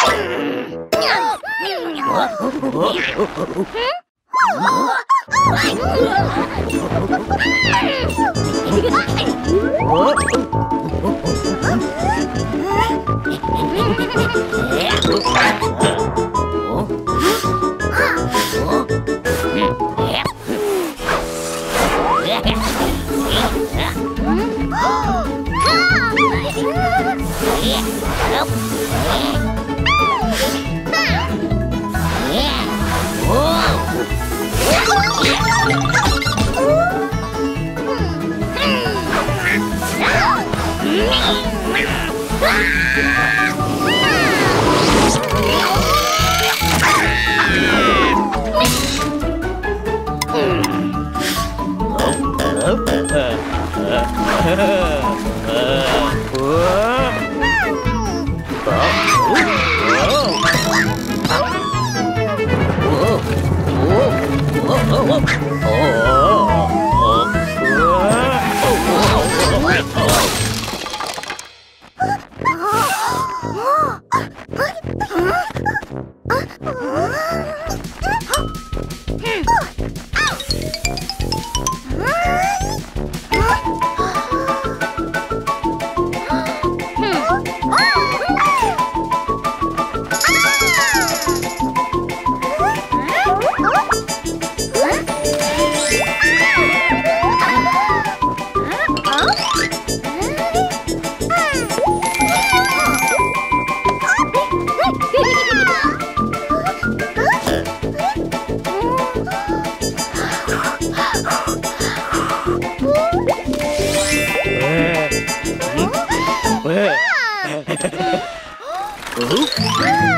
Oh, Oh, oh, oh. uh -huh.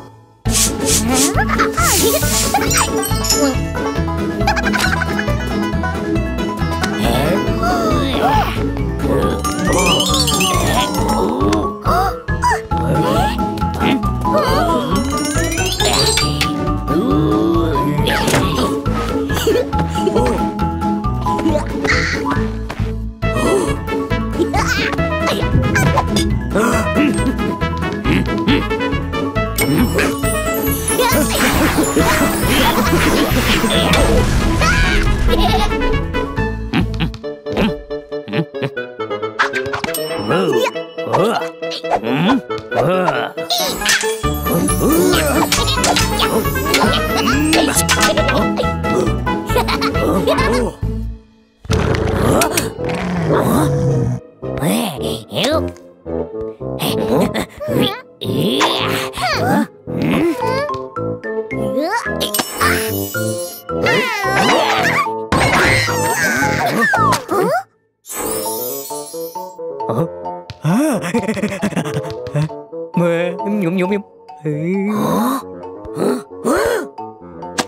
Oh.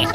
Oh.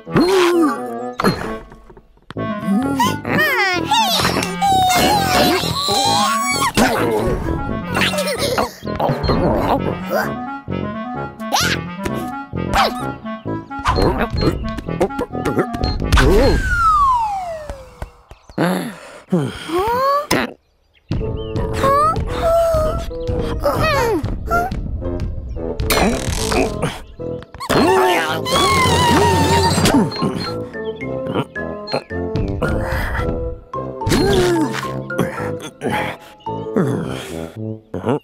Uh-huh. uh-huh.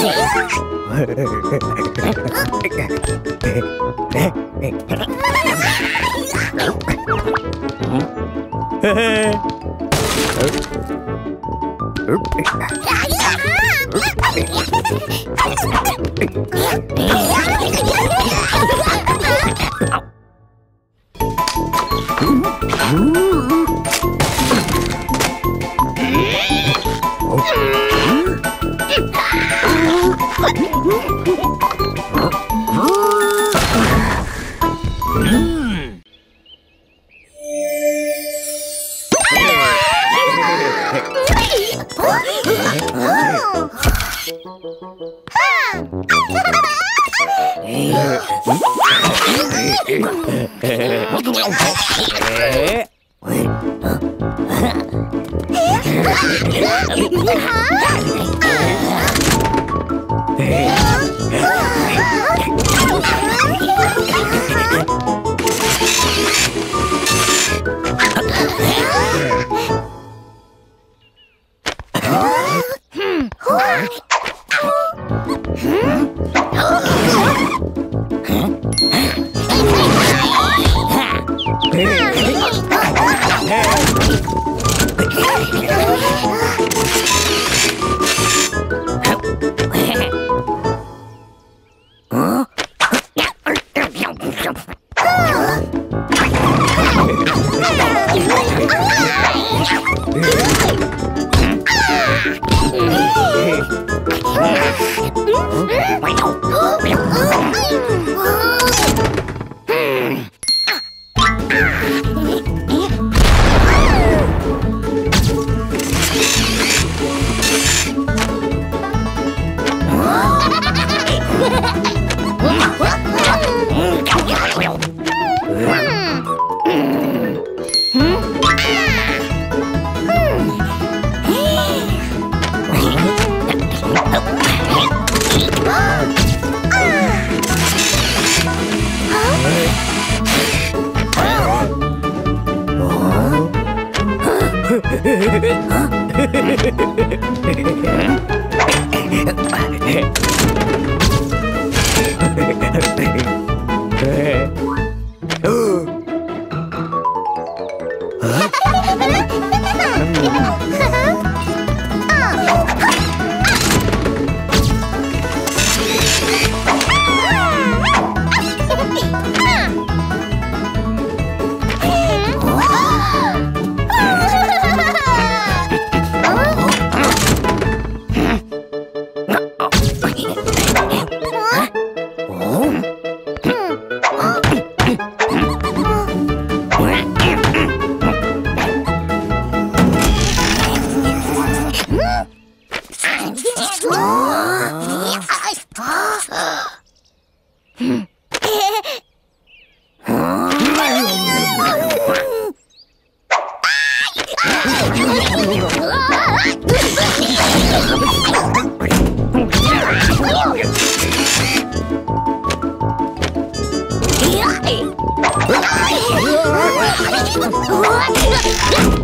Hehehe. Huh? Oh,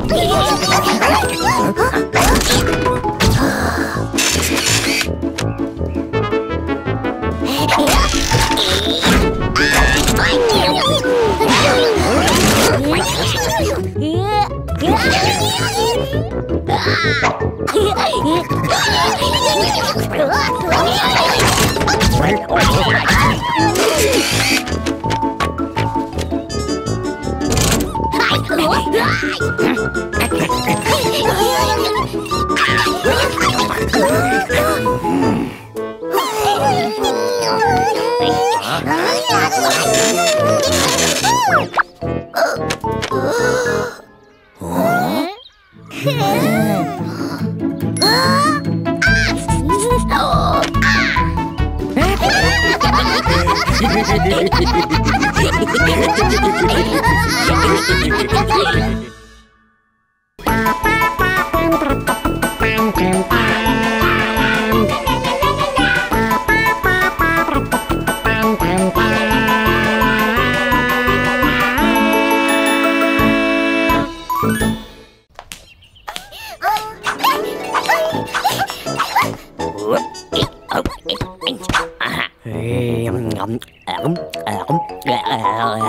Je vais te mettre en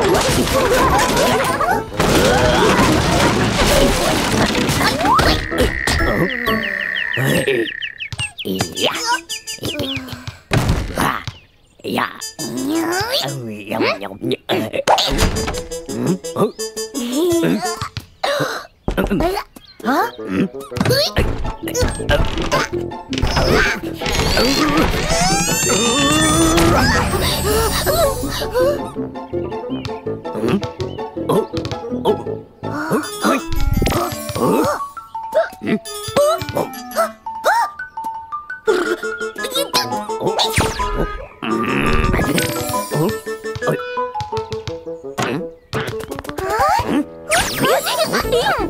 Oh, what? bien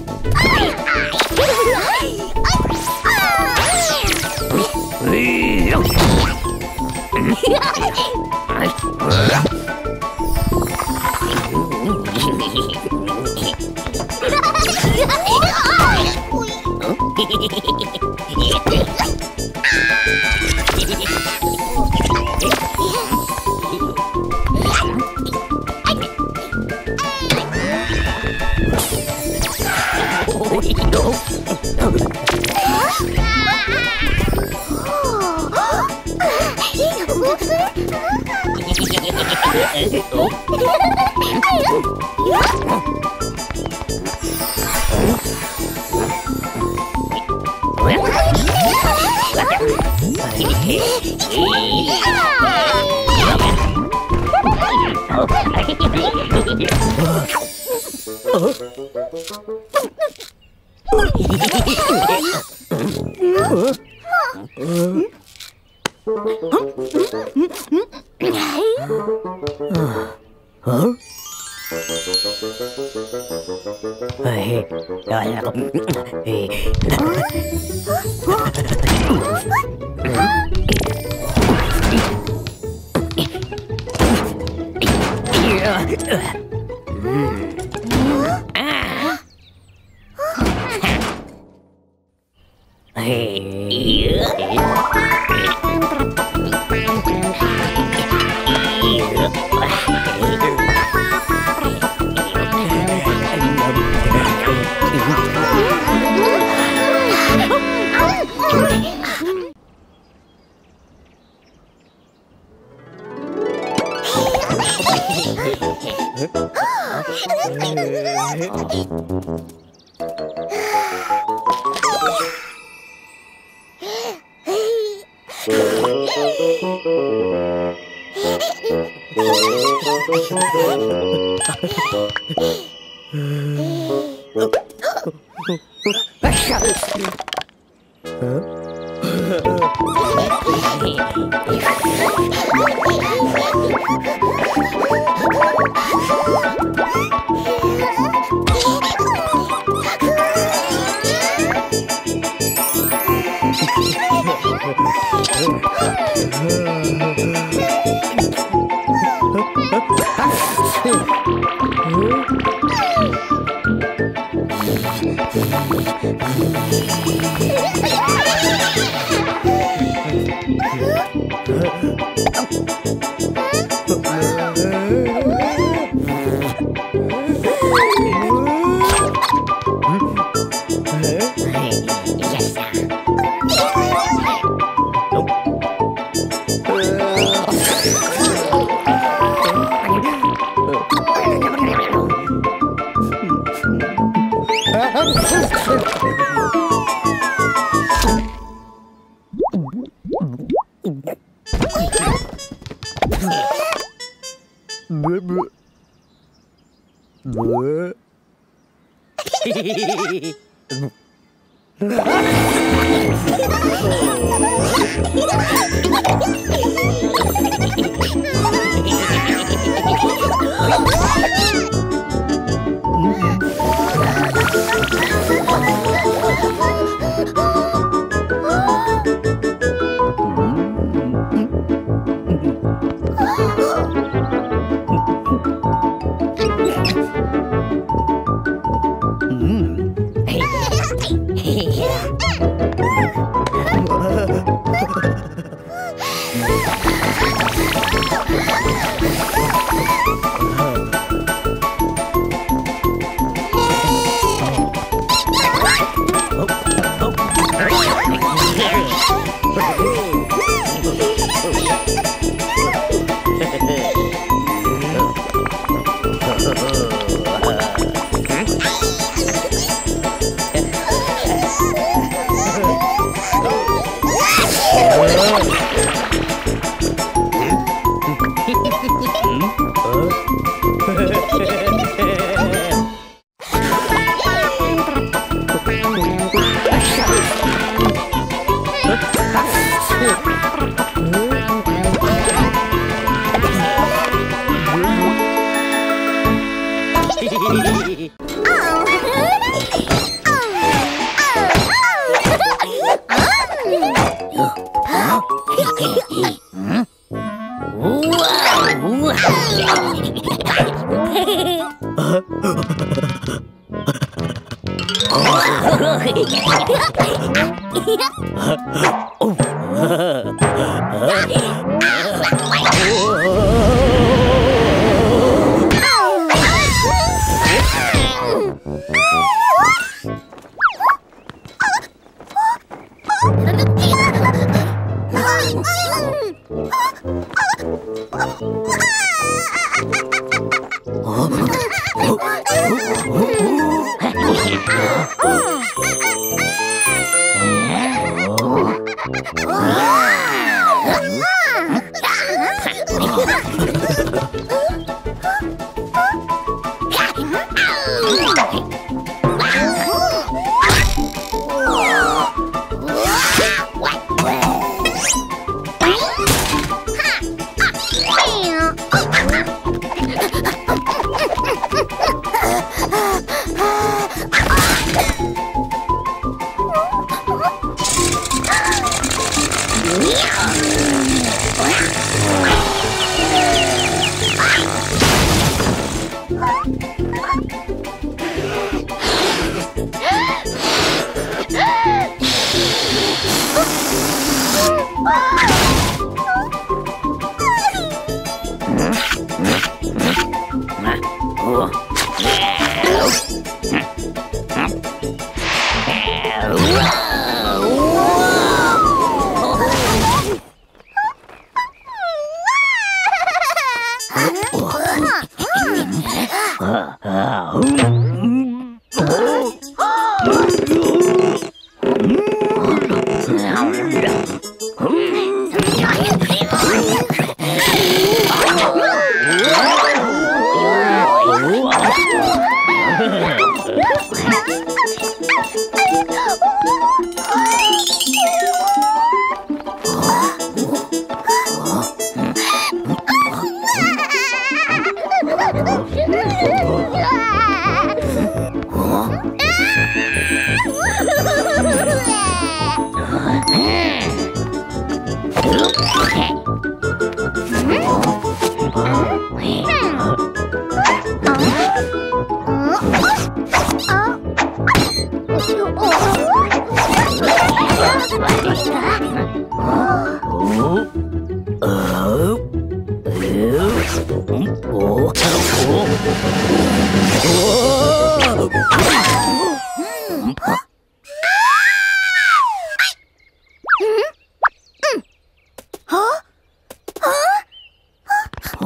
Rồi Yeah.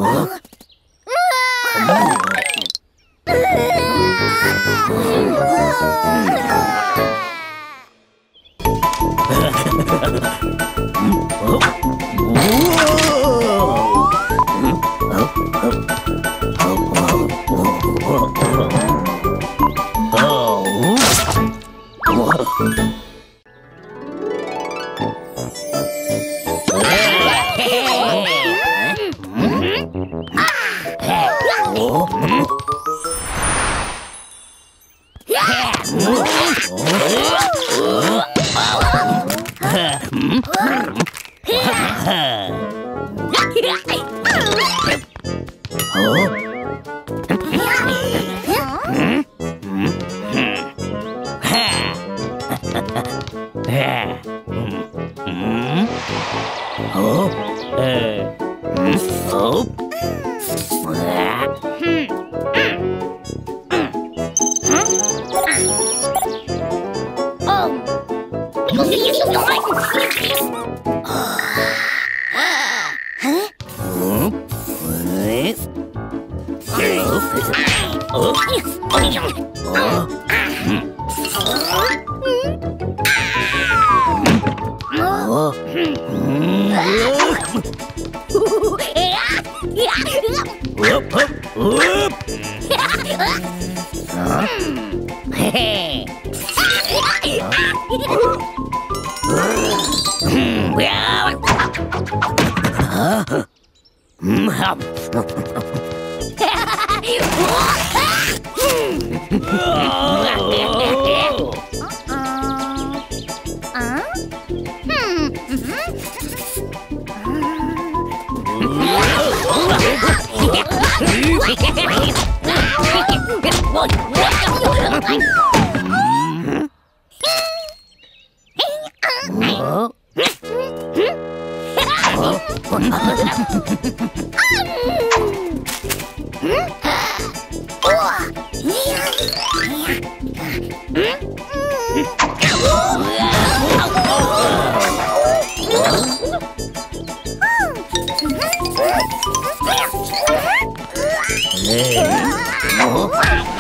Huh? What? Oh, my